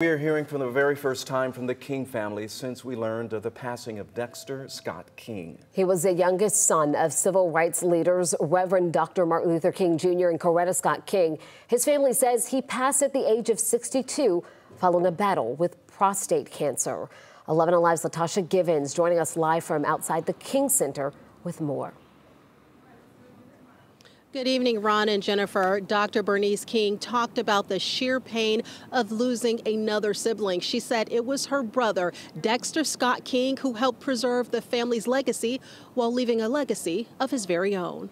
We are hearing for the very first time from the King family since we learned of the passing of Dexter Scott King. He was the youngest son of civil rights leaders Reverend Dr. Martin Luther King Jr. and Coretta Scott King. His family says he passed at the age of 62 following a battle with prostate cancer. 11 Alive's Latasha Givens joining us live from outside the King Center with more. Good evening, Ron and Jennifer. Dr. Bernice King talked about the sheer pain of losing another sibling. She said it was her brother, Dexter Scott King, who helped preserve the family's legacy while leaving a legacy of his very own.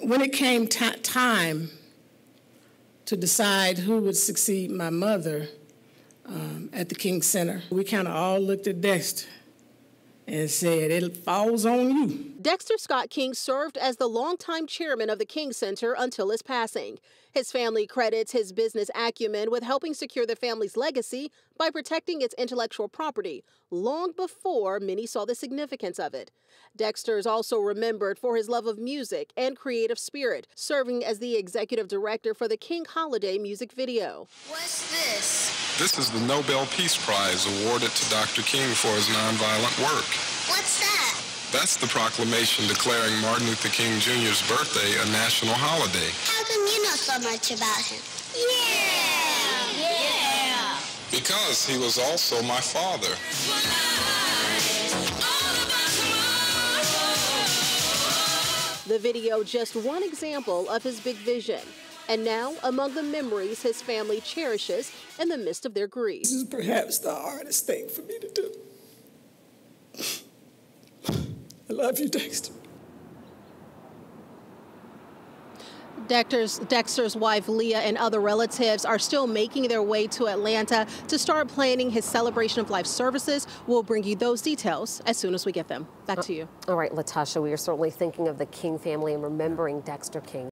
When it came time to decide who would succeed my mother um, at the King Center, we kind of all looked at Dexter and said, It falls on you. Dexter Scott King served as the longtime chairman of the King Center until his passing. His family credits his business acumen with helping secure the family's legacy by protecting its intellectual property long before many saw the significance of it. Dexter is also remembered for his love of music and creative spirit, serving as the executive director for the King Holiday music video. What's this? This is the Nobel Peace Prize awarded to Dr. King for his nonviolent work. What's that? That's the proclamation declaring Martin Luther King Jr.'s birthday a national holiday. How come you know so much about him? Yeah! Yeah! Because he was also my father. The video just one example of his big vision. And now, among the memories his family cherishes in the midst of their grief. This is perhaps the hardest thing for me to do. I love you, Dexter. Dexter's, Dexter's wife Leah and other relatives are still making their way to Atlanta to start planning his celebration of life services. We'll bring you those details as soon as we get them. Back to you. All right, Latasha, we are certainly thinking of the King family and remembering Dexter King.